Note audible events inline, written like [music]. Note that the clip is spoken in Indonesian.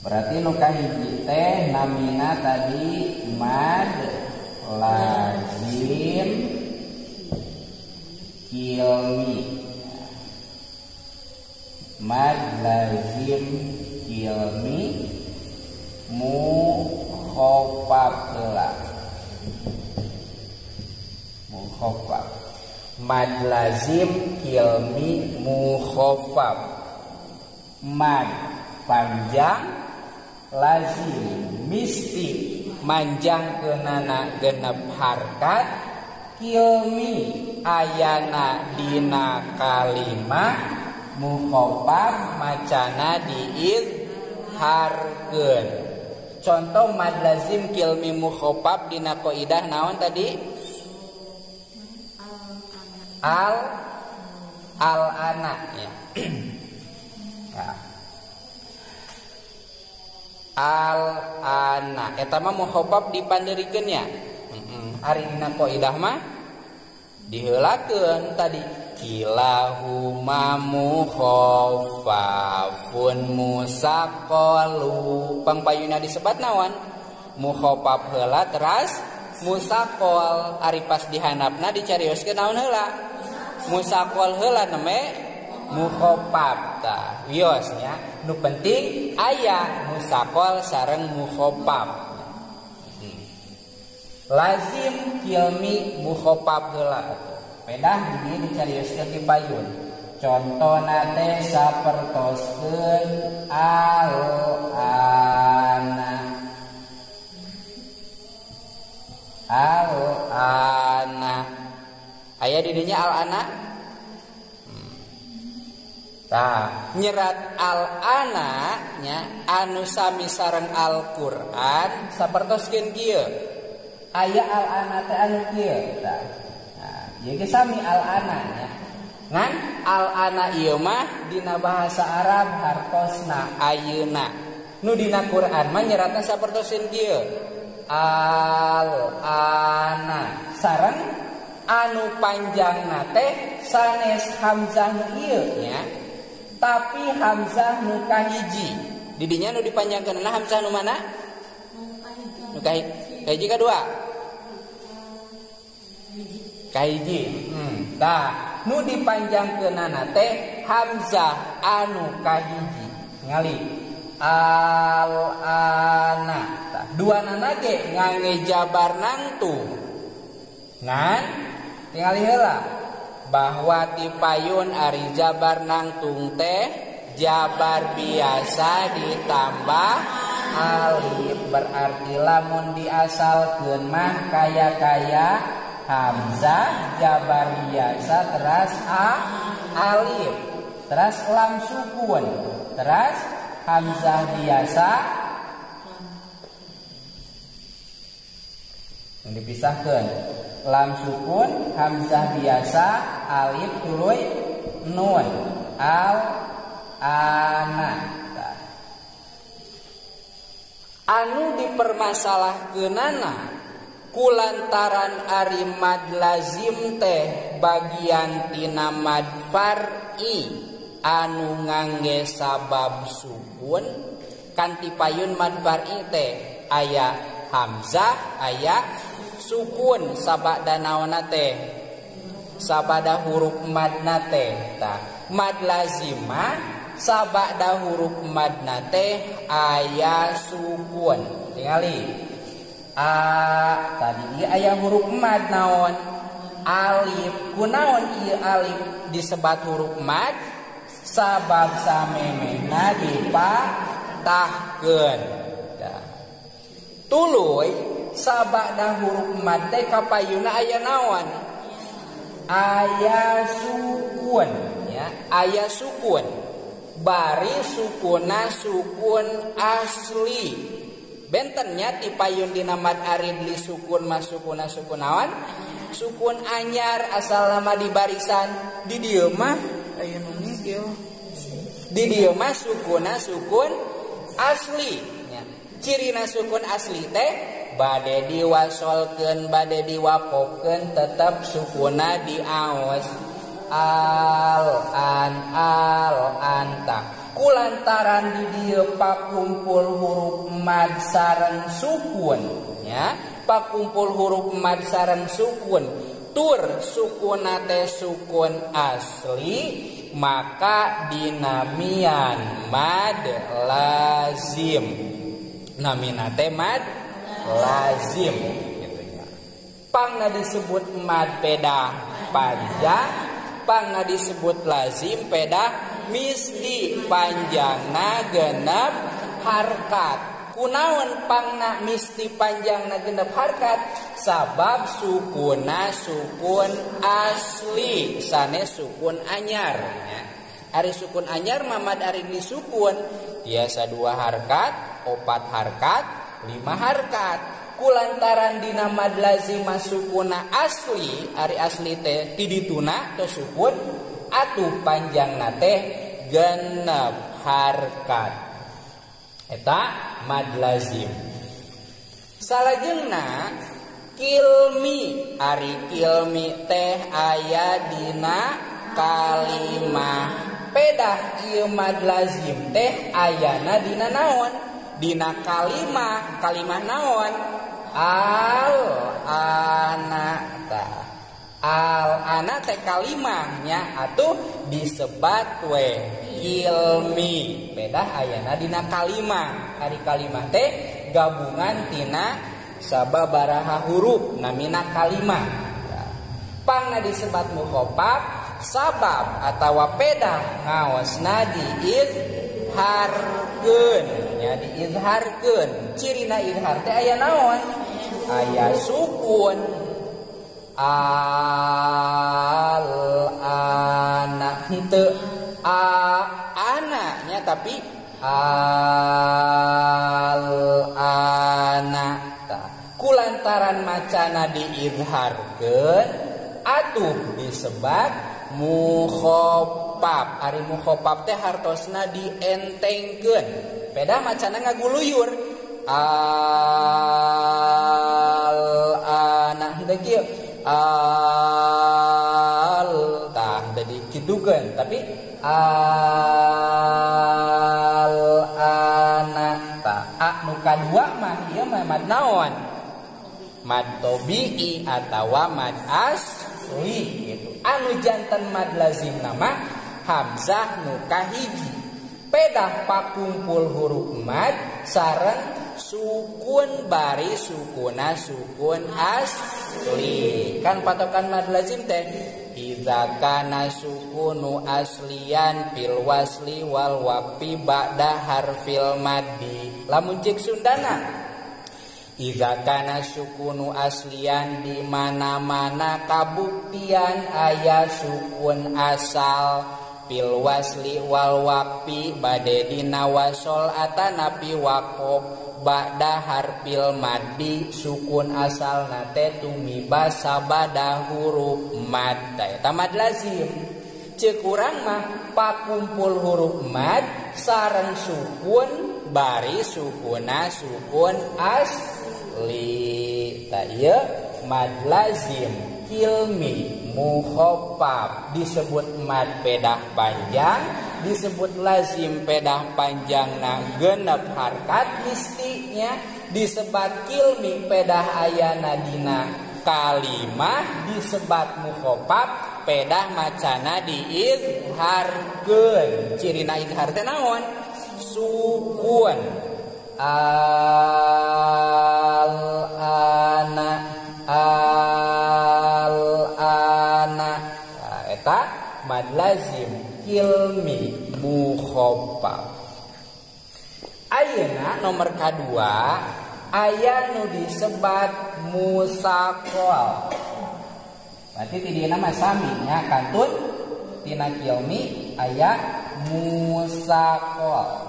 berarti nu kahiji teh namina tadi mad lazim kilmi. Mad lazim kilmi mu khofaf heula mu khofaf mad lazim kilmi mu khofaf mad panjang lazim misti manjang kenana genep harkat kilmi ayana dina kalimah mukhofaf macana diil harkeun contoh mad lazim kilmi mukhofaf dina qaidah naon tadi al al anak ya. [clears throat] ya. al-ana. Etama muhobab dipandirikannya mm -mm. hari dina koidah mah dihelakeun tadi. Kilahuma mukhaffafun musaqalu. Pangpayuna disebat naon? Mukhaffaf heula teras musaqal ari pas dihanapna dicarioskeun naon heula? Musaqal heula neme mukhaffaf ta wiosnya nu penting aya musaqal sareng hmm. lazim kilmi mukhafaf heula pedah di dicarioskeun di payun. Contohna teh sapertoskeun al ana al ana aya di dinya al ana Nah, nyerat al-anaknya anusami sarang Alquran sapertoskin kia ayah al-anak anu kia nah, jadi sami al-anaknya ngan al-anak iya mah dina bahasa Arab hartosna ayuna nu dina Quran mah nyeratna sapertoskin kia al-anak sareng anu panjang nate sanes hamzah iya nya. Tapi Hamzah nu kahiji didinya nu dipanjangkan nah Hamzah nu mana? Nu kahiji kahiji kedua kahiji hmm. nah nu dipanjangkan teh Hamzah anu kahiji ngali. Al ana. Dua nana ge ngange jabar nangtu ngan? Tinggal heula bahwa tipayun ari jabar nangtung teh jabar biasa ditambah alif. Berarti lamun diasalkeun mah kaya-kaya hamzah jabar biasa teras a alif. Teras lam sukun teras hamzah biasa. Yang dipisahkan lam sukun hamzah biasa Alif tuluy nun. Al ana. Anu dipermasalahkeunana kulantaran Ari mad lazim teh bagiantina madfari anu ngangge sabab sukun kanti payun madfari teh aya Hamzah aya sukun sabak danaona teh. sabada huruf madna tehta mad lazima sabada huruf madna teh ayah sukun. Tingali. A tadi ieu aya huruf mad naon? Alif. Kunaon ieu alif disebat huruf mad? Sabab samemehna dipatahkeun tuluy sabada huruf mad teh kapayuna aya naon? Aya sukun ya. Aya sukun. Bari sukuna sukun asli. Bentennya ti payun dina mad arid li sukun masukuna sukun naon sukun anyar asal nama di barisan. Di dieu mah ngigil. di dieu mah sukuna sukun asli ya. cirina sukun asli teh badai diwasolken badai diwapoken tetap sukuna diaos. Alan al anta kulantaran di dia pakumpul huruf mad sarang sukun ya. Pakumpul huruf mad sarang sukun. Tur sukunate sukun asli maka dinamian mad lazim. Naminate mad lazim. Gitu ya. pangna disebut mad peda panjang pangna disebut lazim peda misti panjangna genep harkat. Kunaon pangna misti panjangna genep harkat? Sabab sukuna sukun asli. Sane sukun anyar. Ya. Ari sukun anyar mamad ari disukun. Biasa dua harkat opat harkat dimaharkat kulantaran dinamad lazimah sukuna asli Ari asli teh tidituna atau sukun atuh panjang teh genep harkat. Eta mad lazim salajengna kilmi Ari kilmi teh aya dina kalimah pedah ieu mad lazim teh ayana dina naon? Dina kalimah kalimah naon. Al anak al anak teh kalimahnya atuh disebat we ilmi. Beda ayana dina kalimah hari kalimah teh gabungan tina sababaraha huruf namina kalimah pangna disebat mukhofaf sabab atau peda ngawasna di izharkeun nya diizharkan cirina izhar teh aya naon? Aya sukun. Al anak henteu a anaknya tapi al anak kulantaran macana diizharkeun atuh disebat mukhofab ari mukhofab teh hartosna dientengkeun. Beda macana ngaguluyur al anak henteu kieu al tah jadi kan tapi al anak tah a nuka dua mah ieu mah mad naon? Mad tobi'i atawa mad asli gitu. Anu jantan mad lazim nama hamzah nuka hiji pedah pakumpul huruf mad sareng sukun bari sukuna sukun asli. Kan patokan mad lazim teh. Idza kana sukunu aslian fil wasli wal wapi ba'da harfil maddi. Lamun cek sundana. Idza kana sukunu aslian di mana-mana kabuktian aya sukun asal fil wasli wal wapi bade dina wasol atanapi wakob ba'da harfil madi sukun asal nate tumi basa bada huruf mad. Eta mad lazim. Cek urang mah pakumpul huruf mad sareng sukun bari sukuna sukun asli. Ta ieu mad lazim. Kilmi. mukhofab disebut mad pedah panjang disebut lazim pedah panjangna genep harkat istinya disebat kilmi pedah ayana dina kalimah disebat mukhofaf pedah macana diizharkeun cirina izhar teh naon? Sukun. Uh, ilmi mukhofaf Ayeuna nomor kedua ayah nu disebat musakol berarti di nama sami kantun tina kilmi ayah musakol